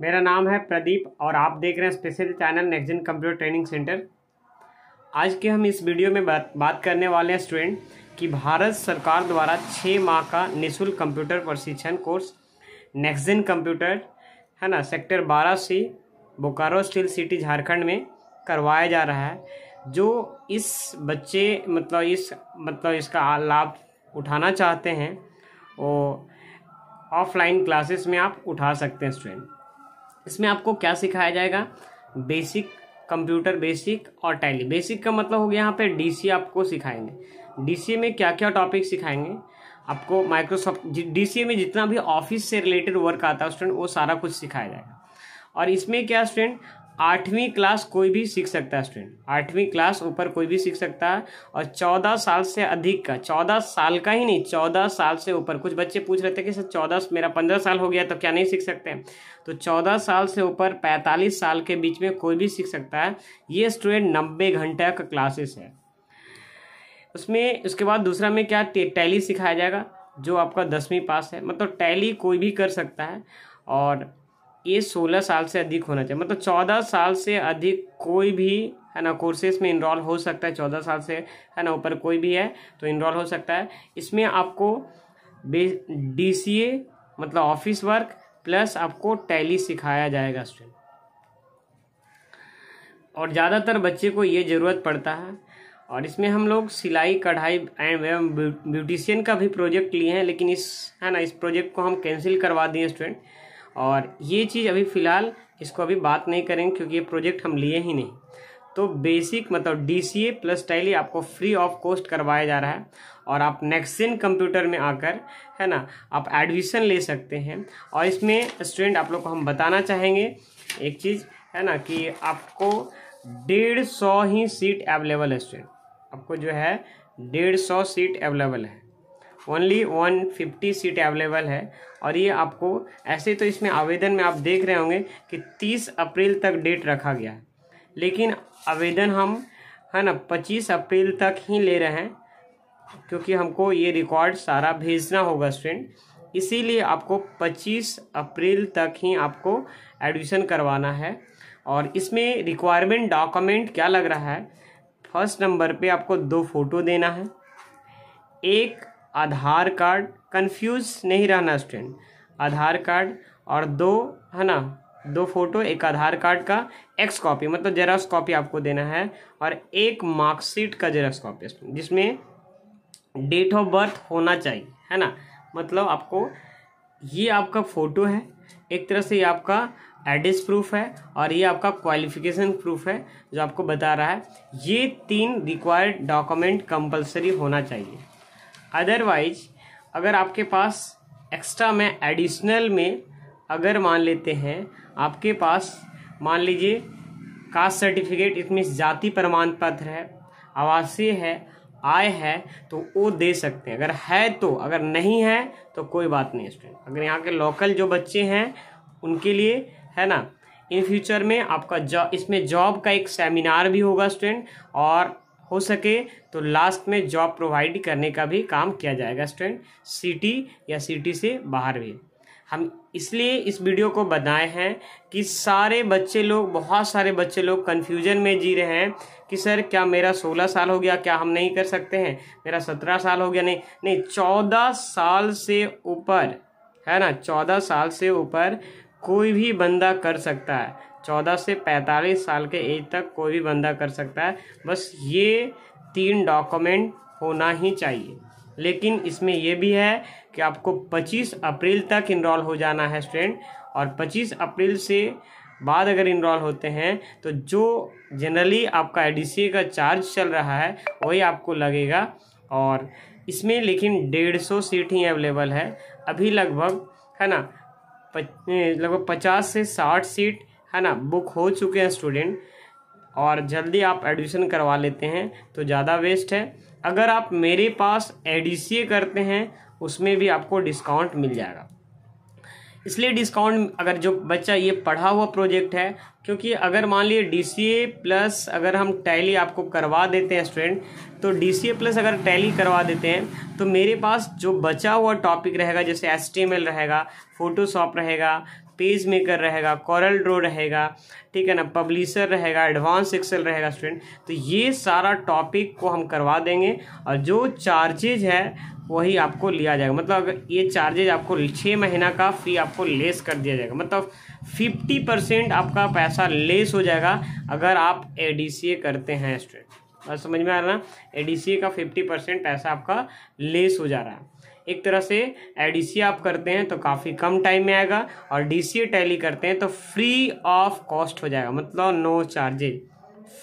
मेरा नाम है प्रदीप और आप देख रहे हैं special channel next computer training centre आज के हम इस वीडियो में बात बात करने वाले हैं स्टूडेंट कि भारत सरकार द्वारा छः माह का निःशुल्क कंप्यूटर प्रशिक्षण कोर्स नेक्स्ट कंप्यूटर है ना सेक्टर बारह C Bokaro steel city Jharkhand में करवाया जा रहा है, जो इस बच्चे मतलब इस मतलब इसका लाभ उठाना चाहते हैं, वो ऑफलाइन क्लासेस में आप उठा सकते हैं स्टूडेंट इसमें आपको क्या सिखाया जाएगा? बेसिक कंप्यूटर बेसिक और टैली बेसिक का मतलब हो गया यहाँ पे डीसी आपको सिखाएँगे। डीसीए में क्या क्या टॉपिक सिखाएँगे? आपको माइक्रोसॉफ्ट डीसीए में जितना भी ऑफ़िस से रिलेटेड वर्क आता है स्टूडेंट वो सारा कुछ सिखाया जाएगा। और इसमें क्या स्टूडेंट आठवीं क्लास कोई भी सीख सकता है स्टूडेंट आठवीं क्लास ऊपर कोई भी सीख सकता है और चौदह साल से अधिक का, चौदह साल का ही नहीं, चौदह साल से ऊपर। कुछ बच्चे पूछ रहे थे कि सर, चौदह मेरा पंद्रह साल हो गया तो क्या नहीं सीख सकते हैं? तो चौदह साल से ऊपर, पैंतालीस साल के बीच में कोई भी सीख सकता है, ये स्टूडेंट नब्बे घंटे का क्लासेस है। उसमें, उसके बाद दूसरा में क्या टैली सिखाया जाएगा, जो आपका दसवीं पास है। मतलब टैली कोई भी कर सकता है और ये सोलह साल से अधिक होना चाहिए। मतलब चौदह साल से अधिक कोई भी, है ना कोर्सेज में इनरोल हो सकता है। चौदह साल से, है ना, ऊपर कोई भी है तो इनरोल हो सकता है। इसमें आपको डी सी ए मतलब ऑफ़िस वर्क प्लस आपको टैली सिखाया जाएगा स्टूडेंट और ज़्यादातर बच्चे को ये ज़रूरत पड़ता है। और इसमें हम लोग सिलाई, कढ़ाई एंड एवं ब्यूटिशियन का भी प्रोजेक्ट लिए हैं, लेकिन इस, है ना, इस प्रोजेक्ट को हम कैंसिल करवा दिए स्टूडेंट और ये चीज़ अभी फ़िलहाल इसको अभी बात नहीं करेंगे क्योंकि ये प्रोजेक्ट हम लिए ही नहीं। तो बेसिक मतलब D C A plus Tally आपको फ्री ऑफ़ कॉस्ट करवाया जा रहा है और आप नेक्सिन कंप्यूटर में आकर, है ना, आप एडमिशन ले सकते हैं। और इसमें स्टूडेंट आप लोग को हम बताना चाहेंगे एक चीज़, है ना, कि आपको डेढ़ सौ ही सीट अवेलेबल है स्टूडेंट आपको जो है डेढ़ सौ सीट अवेलेबल है। Only one fifty seat available है। और ये आपको ऐसे तो इसमें आवेदन में आप देख रहे होंगे कि तीस अप्रैल तक डेट रखा गया है। लेकिन आवेदन हम, है ना, पच्चीस अप्रैल तक ही ले रहे हैं, क्योंकि हमको ये रिकॉर्ड सारा भेजना होगा स्टूडेंट इसीलिए आपको 25 अप्रैल तक ही आपको एडमिशन करवाना है। और इसमें रिक्वायरमेंट डॉक्यूमेंट क्या लग रहा है? फ़र्स्ट नंबर पे आपको दो फ़ोटो देना है। एक आधार कार्ड कंफ्यूज नहीं रहना स्टूडेंट आधार कार्ड और दो, है ना, दो फ़ोटो एक आधार कार्ड का एक्स कॉपी मतलब जेरॉक्स कॉपी आपको देना है और एक मार्कशीट का जेरॉक्स कॉपी जिसमें डेट ऑफ़ बर्थ होना चाहिए, है ना? मतलब आपको ये आपका फ़ोटो है, एक तरह से ये आपका एड्रेस प्रूफ है और ये आपका क्वालिफिकेशन प्रूफ है, जो आपको बता रहा है। ये तीन रिक्वायर्ड डॉक्यूमेंट कंपलसरी होना चाहिए। अदरवाइज़ अगर आपके पास एक्स्ट्रा में एडिशनल में अगर मान लेते हैं, आपके पास मान लीजिए कास्ट सर्टिफिकेट इसमें जाति प्रमाण पत्र है, आवासीय है, आय है तो वो दे सकते हैं। अगर है तो अगर नहीं है तो कोई बात नहीं स्टूडेंट अगर यहाँ के लोकल जो बच्चे हैं, उनके लिए, है ना इन फ्यूचर में आपका जॉब इसमें जॉब का एक सेमिनार भी होगा स्टूडेंट और हो सके तो लास्ट में जॉब प्रोवाइड करने का भी काम किया जाएगा स्टूडेंट सिटी या सिटी से बाहर भी। हम इसलिए इस वीडियो को बनाए हैं कि सारे बच्चे लोग, बहुत सारे बच्चे लोग कन्फ्यूज़न में जी रहे हैं कि सर, क्या मेरा सोलह साल हो गया? क्या हम नहीं कर सकते हैं? मेरा सत्रह साल हो गया? नहीं नहीं, चौदह साल से ऊपर, है ना? चौदह साल से ऊपर कोई भी बंदा कर सकता है। चौदह से पैंतालीस साल के एज तक कोई भी बंदा कर सकता है। बस ये तीन डॉक्यूमेंट होना ही चाहिए। लेकिन इसमें यह भी है कि आपको 25 अप्रैल तक इनरोल हो जाना है स्टूडेंट और 25 अप्रैल से बाद अगर इनरोल होते हैं तो जो जनरली आपका आई का चार्ज चल रहा है, वही आपको लगेगा। और इसमें लेकिन डेढ़ सौ सीट ही अवेलेबल है। अभी लगभग, है ना लगभग पचास से साठ सीट है ना? बुक हो चुके हैं स्टूडेंट और जल्दी आप एडमिशन करवा लेते हैं तो ज़्यादा वेस्ट है। अगर आप मेरे पास एडीसीए करते हैं, उसमें भी आपको डिस्काउंट मिल जाएगा। इसलिए डिस्काउंट अगर जो बच्चा ये पढ़ा हुआ प्रोजेक्ट है, क्योंकि अगर मान लिए डीसीए प्लस अगर हम टैली आपको करवा देते हैं स्टूडेंट तो डीसीए प्लस अगर टैली करवा देते हैं तो मेरे पास जो बचा हुआ टॉपिक रहेगा, जैसे एस रहेगा फोटोशॉप रहेगा पेज मेकर रहेगा, कॉरल ड्रो रहेगा, ठीक है ना, पब्लिशर रहेगा, एडवांस एक्सेल रहेगा स्टूडेंट तो ये सारा टॉपिक को हम करवा देंगे और जो चार्जेज है वही आपको लिया जाएगा। मतलब ये चार्जेज आपको छः महीना का फ़ी आपको लेस कर दिया जाएगा। मतलब फिफ्टी परसेंट आपका पैसा लेस हो जाएगा अगर आप ए डी सी ए करते हैं स्टूडेंट। बस समझ में आ रहा ना? ए का फिफ्टी परसेंट पैसा आपका लेस हो जा रहा है। एक तरह से एडीसी आप करते हैं तो काफ़ी कम टाइम में आएगा और डीसीए टैली करते हैं तो फ्री ऑफ़ कॉस्ट हो जाएगा। मतलब no charges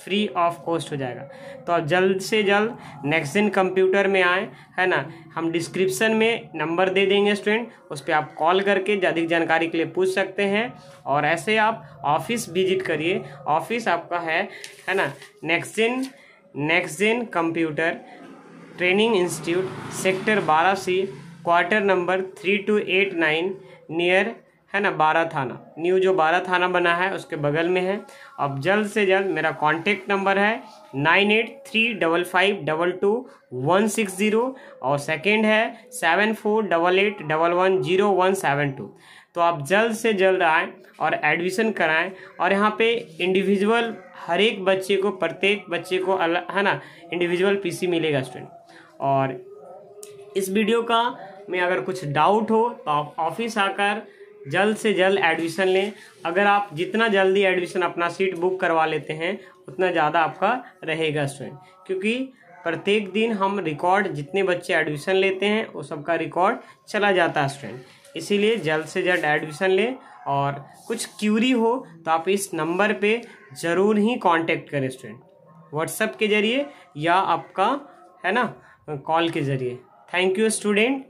free of cost हो जाएगा। तो आप जल्द से जल्द नेक्स्ट दिन कंप्यूटर में आए, है ना? हम डिस्क्रिप्शन में नंबर दे देंगे स्टूडेंट उस पर आप कॉल करके अधिक जानकारी के लिए पूछ सकते हैं और ऐसे आप ऑफ़िस विज़िट करिए। ऑफ़िस आपका है है ना? नेक्स्ट दिन नेक्स्ट दिन कंप्यूटर ट्रेनिंग इंस्टीट्यूट, सेक्टर बारह C, quarter number three two eight nine, near, है ना, बारह थाना। न्यू जो बारह थाना बना है, उसके बगल में है। अब जल्द से जल्द मेरा कॉन्टेक्ट नंबर है nine eight three double five double two one six zero और सेकेंड है seven four double eight double one zero one seven two. तो आप जल्द से जल्द आएँ और एडमिशन कराएँ और यहाँ पे इंडिविजुअल हर एक बच्चे को, प्रत्येक बच्चे को अलग, है ना इंडिविजुअल पीसी मिलेगा स्टूडेंट और इस वीडियो का में अगर कुछ डाउट हो तो आप ऑफ़िस आकर जल्द से जल्द एडमिशन लें। अगर आप जितना जल्दी एडमिशन अपना सीट बुक करवा लेते हैं, उतना ज़्यादा आपका रहेगा स्टूडेंट क्योंकि प्रत्येक दिन हम रिकॉर्ड जितने बच्चे एडमिशन लेते हैं, वो सबका रिकॉर्ड चला जाता है स्टूडेंट इसीलिए जल्द से जल्द एडमिशन लें और कुछ क्यूरी हो तो आप इस नंबर पे ज़रूर ही कांटेक्ट करें स्टूडेंट व्हाट्सएप के ज़रिए या आपका, है ना? कॉल के ज़रिए. Thank you student